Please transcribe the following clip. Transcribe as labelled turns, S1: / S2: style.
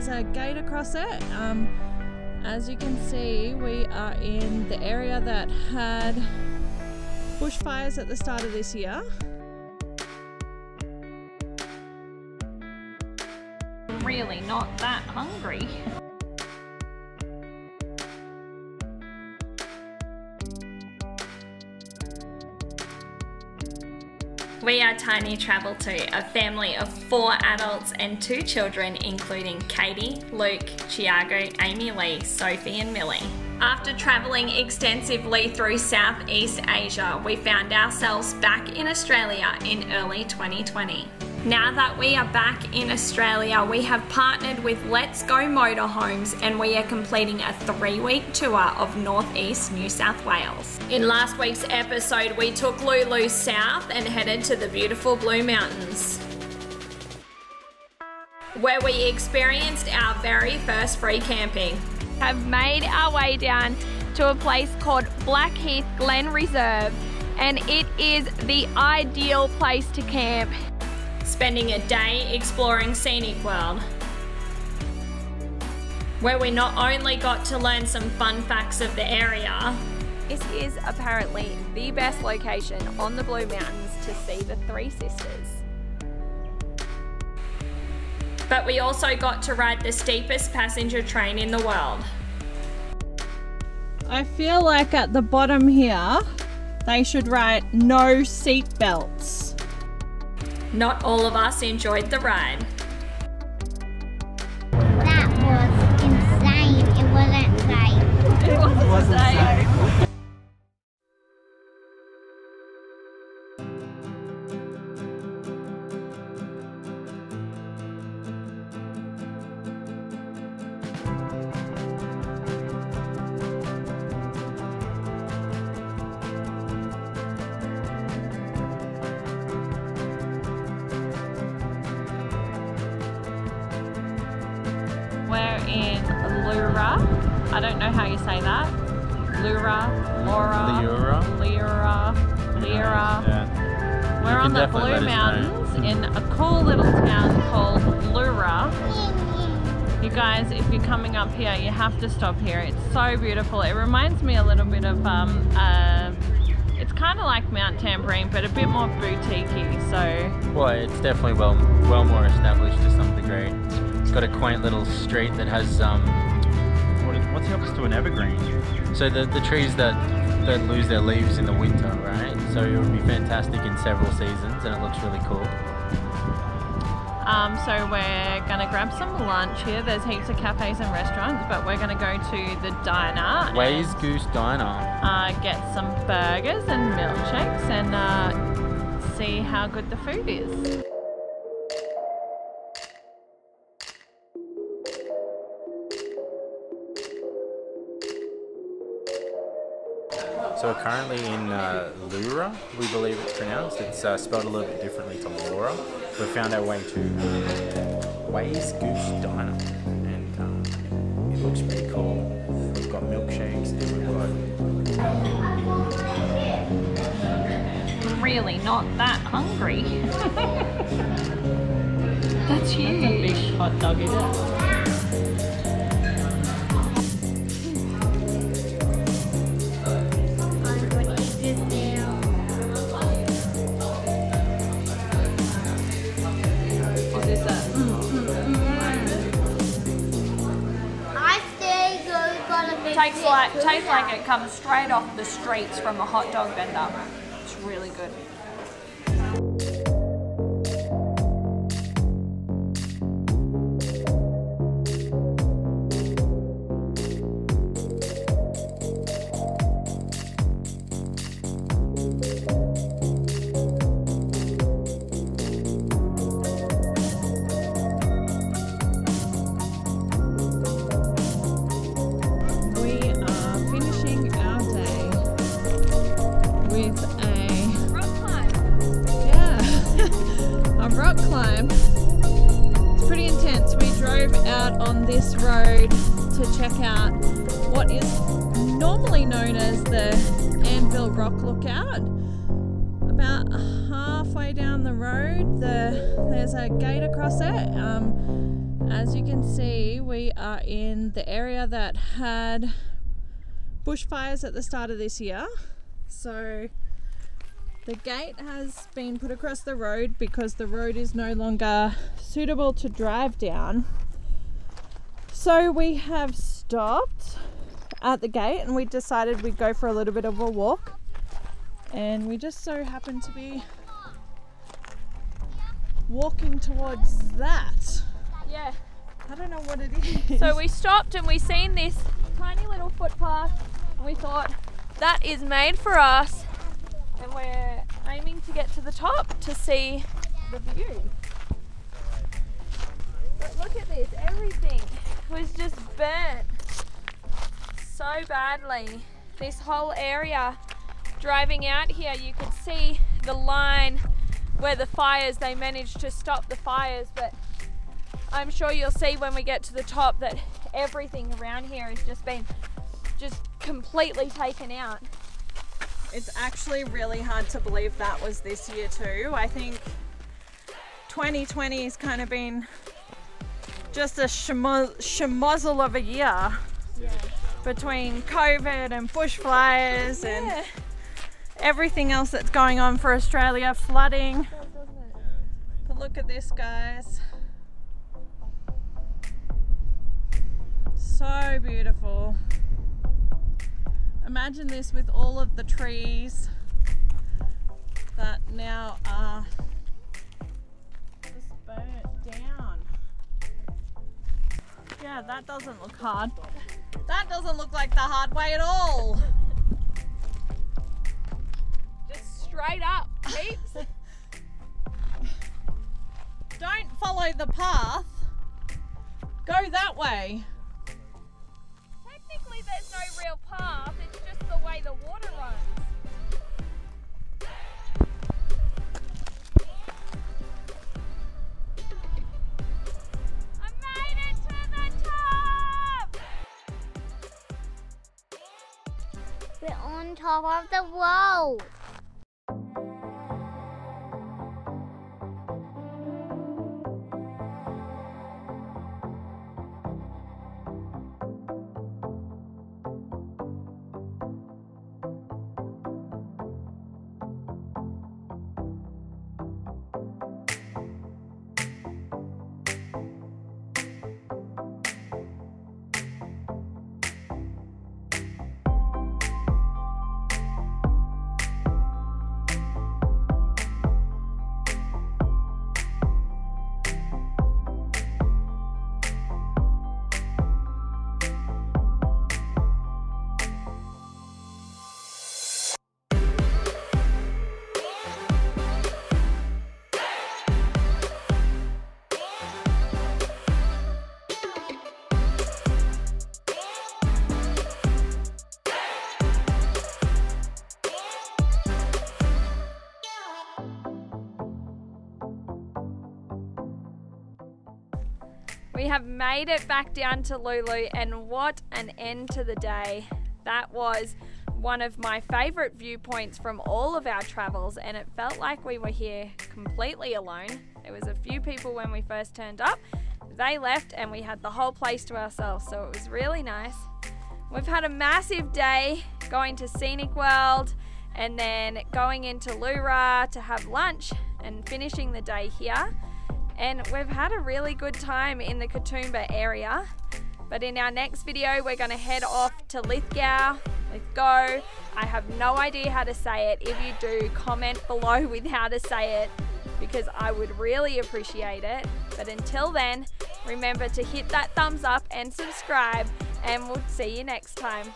S1: there's a gate across it. Um, as you can see, we are in the area that had bushfires at the start of this year.
S2: Really not that hungry. We are Tiny Travel 2, a family of four adults and two children, including Katie, Luke, Chiago, Amy Lee, Sophie, and Millie. After travelling extensively through Southeast Asia, we found ourselves back in Australia in early 2020. Now that we are back in Australia, we have partnered with Let's Go Motorhomes and we are completing a three week tour of northeast New South Wales. In last week's episode, we took Lulu south and headed to the beautiful Blue Mountains, where we experienced our very first free camping.
S3: Have made our way down to a place called Blackheath Glen Reserve, and it is the ideal place to camp
S2: spending a day exploring Scenic World, where we not only got to learn some fun facts of the area,
S3: this is apparently the best location on the Blue Mountains to see the Three Sisters.
S2: But we also got to ride the steepest passenger train in the world.
S1: I feel like at the bottom here, they should write no seat belts.
S2: Not all of us enjoyed the ride.
S4: That was insane. It wasn't safe.
S1: It wasn't, it wasn't safe. safe. in Leura. I don't know how you say that. Lura, Laura,
S5: Lura,
S1: Lura, Lura. Yeah. We're on the Blue Mountains in a cool little town called Leura. You guys, if you're coming up here, you have to stop here. It's so beautiful. It reminds me a little bit of, um, uh, it's kind of like Mount Tamborine, but a bit more boutiquey. So,
S5: well, it's definitely well, well more established to some degree. It's got a quaint little street that has um,
S6: what is, what's the opposite to an evergreen?
S5: So the the trees that don't lose their leaves in the winter, right? So it would be fantastic in several seasons, and it looks really cool.
S1: Um, so we're gonna grab some lunch here. There's heaps of cafes and restaurants, but we're gonna go to the diner.
S5: Wayz Goose Diner.
S1: Uh, get some burgers and milkshakes and uh, see how good the food is.
S5: So we're currently in uh, Leura, we believe it's pronounced. It's uh, spelled a little bit differently to Laura. We found our way to Wayz Goose Diner, and um, it looks pretty cool. We've got milkshakes, and we've got.
S2: I'm really not that hungry. That's huge.
S1: That's a big hot dog, is it? Tastes like tastes like it comes straight off the streets from a hot dog vendor. It's really good. This road to check out what is normally known as the Anvil Rock Lookout. About halfway down the road, the, there's a gate across it. Um, As you can see, we are in the area that had bushfires at the start of this year. So the gate has been put across the road because the road is no longer suitable to drive down. So we have stopped at the gate and we decided we'd go for a little bit of a walk. And we just so happened to be walking towards that.
S2: Yeah.
S1: I don't know what it is.
S2: So we stopped and we seen this tiny little footpath and we thought that is made for us and we're aiming to get to the top to see the view. But look at this, everything was just burnt so badly. This whole area, driving out here, you could see the line where the fires, they managed to stop the fires, but I'm sure you'll see when we get to the top that everything around here has just been just completely taken out.
S1: It's actually really hard to believe that was this year too. I think 2020 has kind of been just a schmozzle of a year
S2: Yeah.
S1: between COVID and bushfires and everything else that's going on for Australia, flooding. But look at this, guys. So beautiful. Imagine this with all of the trees that now are Yeah, that doesn't look hard. That doesn't look like the hard way at all.
S2: Just straight up, peeps.
S1: Don't follow the path. Go that way.
S2: Technically, there's no real path, it's just the way the water runs. Top
S4: of the road.
S2: We have made it back down to Lulu, and what an end to the day. That was one of my favourite viewpoints from all of our travels, and it felt like we were here completely alone. There was a few people when we first turned up. They left, and we had the whole place to ourselves, so it was really nice. We've had a massive day going to Scenic World and then going into Leura to have lunch and finishing the day here. And we've had a really good time in the Katoomba area. But in our next video, we're going to head off to Lithgow. Lithgow. I have no idea how to say it. If you do, comment below with how to say it because I would really appreciate it. But until then, remember to hit that thumbs up and subscribe, and we'll see you next time.